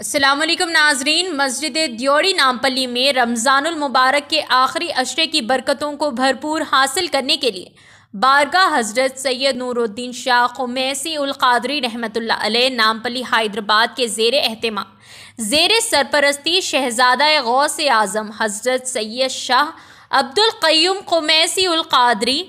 वालेकुम नाजरीन। मस्जिद द्योड़ी नामपली में रमज़ानुल मुबारक के आखिरी अशरे की बरकतों को भरपूर हासिल करने के लिए बारगाह हज़रत सैयद नूरुद्दीन शाह खुमैसी उल क़ादरी रहमतुल्लाह अलैह हैदराबाद के ज़ेर अहतमाम ज़ेर सरपरस्ती शहज़ादा गौस आज़म हज़रत सैयद शाह अब्दुल क़य्यूम खुमैसी उल क़ादरी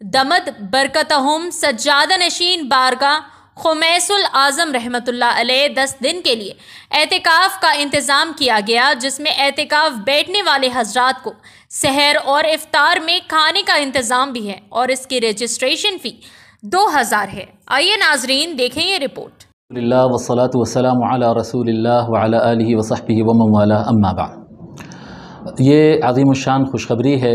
दमद बरकतहुम सज्जादा नशीन बारगाह खुमैसुल आज़म रहमतुल्लाह अलैह दस दिन के लिए एहतिकाफ़ का इंतज़ाम किया गया, जिसमें एहतिकाफ़ बैठने वाले हजरात को सहर और इफ्तार में खाने का इंतज़ाम भी है और इसकी रजिस्ट्रेशन फ़ी दो हज़ार है। आइए नाजरीन, देखें ये रिपोर्ट। ये अजीम शान खुशखबरी है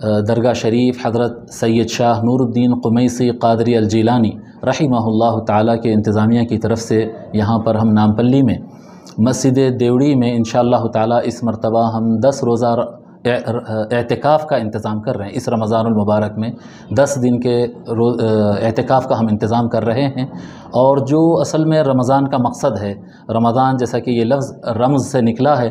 दरगाह शरीफ हज़रत सैयद शाह नूरुद्दीन क़ुमैसी कादरी अलजीलानी रही ताला के इंतज़ामिया की तरफ़ से यहाँ पर हम नामपल्ली में, मस्जिद देवड़ी में इन ताला इस मरतबा हम दस रोज़ा एहतिकाफ़ का इंतज़ाम कर रहे हैं। इस रमज़ानमबारक में दस दिन के एहतिकाफ़ का हम इंतज़ाम कर रहे हैं और जो असल में रमज़ान का मकसद है, रमज़ान जैसा कि ये लफ्ज़ रमज़ से निकला है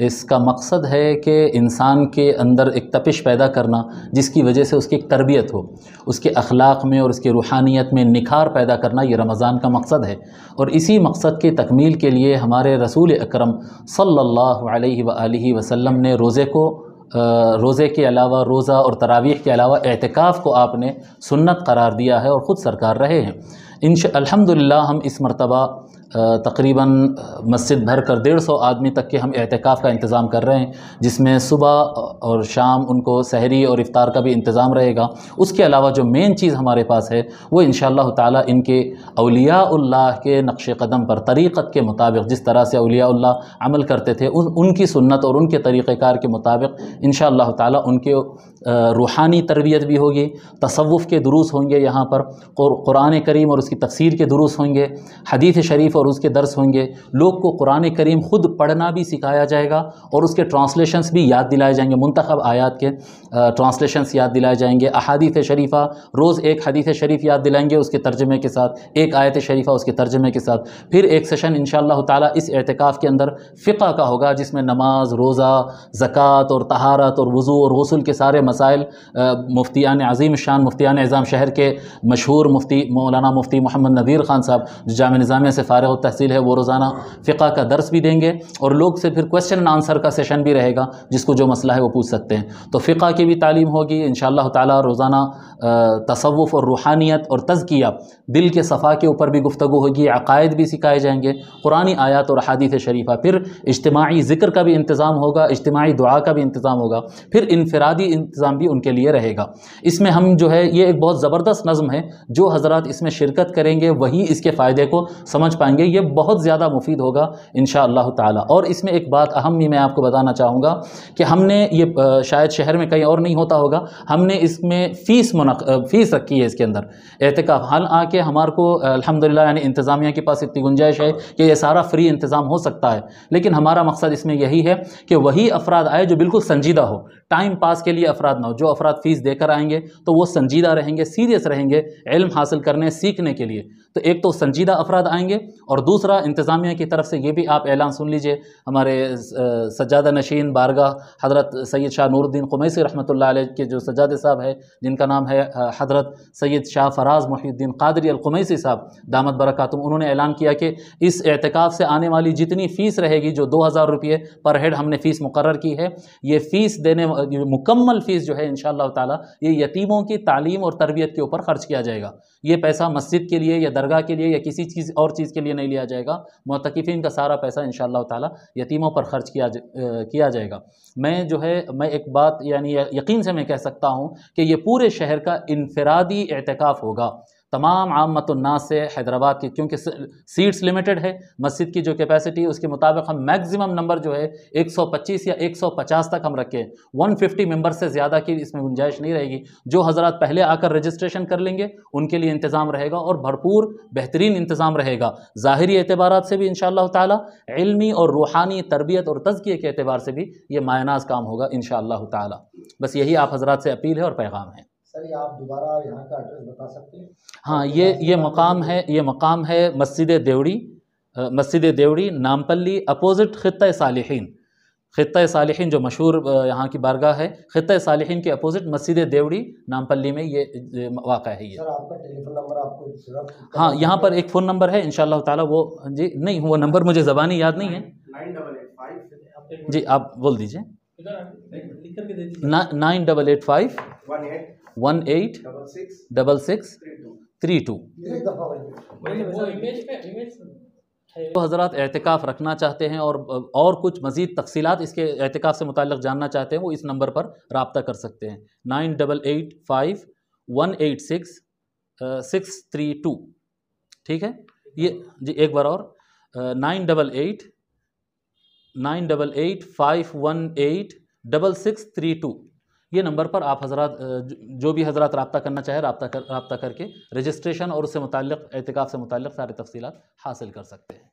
इसका मकसद है कि इंसान के अंदर एक तपिश पैदा करना, जिसकी वजह से उसकी एक तरबियत हो, उसके अखलाक में और उसके रूहानियत में निखार पैदा करना ये रमज़ान का मकसद है। और इसी मकसद के तकमील के लिए हमारे रसूल अकरम अलैहि वसल्लम ने रोज़े को रोज़े के अलावा रोज़ा और तरावीह के अलावा एहतिकाफ़ को आपने सुन्नत करार दिया है और ख़ुद सरकार रहे हैं। इन अलहमदिल्ला हम इस मरतबा तकरीबन मस्जिद भर कर डेढ़ सौ आदमी तक के हम एहतिकाफ़ का इंतज़ाम कर रहे हैं, जिसमें सुबह और शाम उनको सहरी और इफ़ार का भी इंतज़ाम रहेगा। उसके अलावा जो मेन चीज़ हमारे पास है, वो इन ताला इनके अलियाल्लाह के नक्श कदम पर, तरीक़त के मुताबिक, जिस तरह से अलियाल्लाह अमल करते थे, उन, उनकी सुन्नत और उनके तरीक़ार के मुताबिक इन ताला उनके रूहानी तरबियत भी होगी तसवुफ़ के दुरूस होंगे यहाँ पर कुरान करीम और उसकी तफसीर के दुरूस होंगे हदीफ़ शरीफ और उसके दर्स होंगे। लोग को कुरान करीम ख़ुद पढ़ना भी सिखाया जाएगा और उसके ट्रांसलेशंस भी याद दिलाए जाएँगे, मंतखब आयात के ट्रांसलेशंस याद दिलाए जाएँगे। अहादीफ़ शरीफ़ा, रोज़ एक हदीफ़ शरीफ याद दिलाएँगे उसके तर्जमे के साथ, एक आयत शरीफ़ा उसके तर्जमे के साथ। फिर एक सेशन इन ताला इस एहतिकाफ़ के अंदर फ़िका का होगा, जिसमें नमाज़, रोज़ा, ज़क़़त और तहारत और वज़ू और गसल के सारे मसाइल मुफ्तियान अज़ीम शान मुफ्तियान निज़ाम शहर के मशहूर मुफ्ती मौलाना मुफ्ती मोहम्मद नदीर ख़ान साहब, जो जाम निज़ामिया से फ़ारग तहसील है, वो रोज़ाना फ़िका का दर्स भी देंगे और लोग से फिर क्वेश्चन एंड आंसर का सेशन भी रहेगा, जिसको जो मसला है वो पूछ सकते हैं। तो फ़िका की भी तालीम होगी इन ताला रोज़ाना तसवुफ़ और रूहानियत और तज़किया दिल के सफ़ा के ऊपर भी गुफ्तु होगी, अकायद भी सिखाए जाएँगे, पुरानी आयात और हदीफ़ शरीफ़ा, फिर इज्तमाही ज़िक्र का भी इंतज़ाम होगा इज्तमाही दुआ का भी इंतज़ाम होगा, फिर इनफरादी इंतज़ाम भी उनके लिए रहेगा। इसमें हम जो है, ये एक बहुत ज़बरदस्त नज़म है, जो हज़रत इसमें शिरकत करेंगे, वही इसके फ़ायदे को समझ पाएँगे। ये बहुत ज़्यादा मुफीद होगा इन ताला। और इसमें एक बात अहम भी मैं आपको बताना चाहूँगा कि हमने ये शायद शहर में कहीं और नहीं होता होगा, हमने इसमें फ़ीस मुनक फ़ीस रखी है इसके अंदर। एहतिकाफ़, हल आके हमारे को अलहमदिल्ला यानी इंतज़ामिया के पास इतनी गुंजाइश है कि ये सारा फ्री इंतज़ाम हो सकता है। लेकिन हमारा मकसद इसमें यही है कि वही अफराद आए जो बिल्कुल संजीदा हो। टाइम पास के लिए अफराद ना हो जो अफराद फ़ीस देकर आएँगे तो वो संजीदा रहेंगे, सीरियस रहेंगे इल्म हासिल करने, सीखने के लिए। तो एक तो संजीदा अफराद आएँगे और दूसरा इंतज़ामिया की तरफ़ से ये भी आप ऐलान सुन लीजिए, हमारे सज्जादा नशीन बारगाह हज़रत सैयद शाह नूरुद्दीन क़ुमैसी रहमत के जो सज्जाद साहब है, जिनका नाम है हज़रत सैयद शाह फराज मोहुद्दीन कादरी अलकुमैसी साहब दामद बरक़ातुम, उन्होंने ऐलान किया कि इस एहतिकाफ़ से आने वाली जितनी फ़ीस रहेगी, जो दो हज़ार रुपये पर हेड हमने फ़ीस मुकर की है, ये फ़ीस देने, मुकम्मल फ़ीस जो है इन ये यतीमों की तालीम और तरबियत के ऊपर ख़र्च किया जाएगा। ये पैसा मस्जिद के लिए या दरगाह के लिए या किसी चीज़ और चीज़ के लिए नहीं लिया जाएगा। मोतकफिन का सारा पैसा इन यतीमों पर ख़र्च किया जा, किया जाएगा। मैं जो है मैं एक बात यानी यकीन से मैं कह सकता हूँ कि ये पूरे शहर का इनफरादी एहतिकाफ़ होगा। तमाम आमतुलनास से हैदराबाद की, क्योंकि सीट्स लिमिटेड है, मस्जिद की जो कैपेसिटी है उसके मुताबिक हम मैक्सिमम नंबर जो है 125 या 150 तक हम रखें। 150 मेंबर से ज़्यादा की इसमें गुंजाइश नहीं रहेगी। जो हज़रत पहले आकर रजिस्ट्रेशन कर लेंगे, उनके लिए इंतज़ाम रहेगा और भरपूर बेहतरीन इंतज़ाम रहेगा। ज़ाहरी एतबार से भी इन ताली और रूहानी तरबियत और तजकिए के अतबार से भी ये मायनाज काम होगा इन ताला। बस यही आप हजरात से अपील है और पैगाम है। सर ये आप दोबारा यहाँ का एड्रेस बता सकते हैं? हाँ ये ये मकाम है ये मकाम है मस्जिद देवड़ी मस्जिद देवड़ी नामपल्ली अपोजिट ख़त्ता सालिहीन। ख़त्ता सालिहीन जो मशहूर यहाँ की बारगाह है ख़त्ता सालिहीन के अपोजिट मस्जिद देवड़ी नामपल्ली में ये वाक़ है ये। सर आपका टेलीफोन नंबर आपको हाँ यहाँ पर एक फ़ोन नंबर है इन ताला वो जी नहीं वो नंबर मुझे ज़बानी याद नहीं है। नाइन डबल जी आप बोल दीजिए। Nine double eight five one eight double six three two तो हज़रत एहतिकाफ़ रखना चाहते हैं और और कुछ मज़ीद तफसीलात इसके एहतिकाफ़ से मुतल्लिक़ जानना चाहते हैं, वो इस नंबर पर रबता कर सकते हैं। Nine double eight five one eight six six three two. ठीक है? ये, जी, एक बार और। Nine double eight, nine double eight five one eight double six three two. ये नंबर पर आप हजरात जो- भी हजरात रबता करना चाहे रबता कर करके रजिस्ट्रेशन और उससे मुतल एहतिकाफ़ से मुतक सारी तफसीत हासिल कर सकते हैं।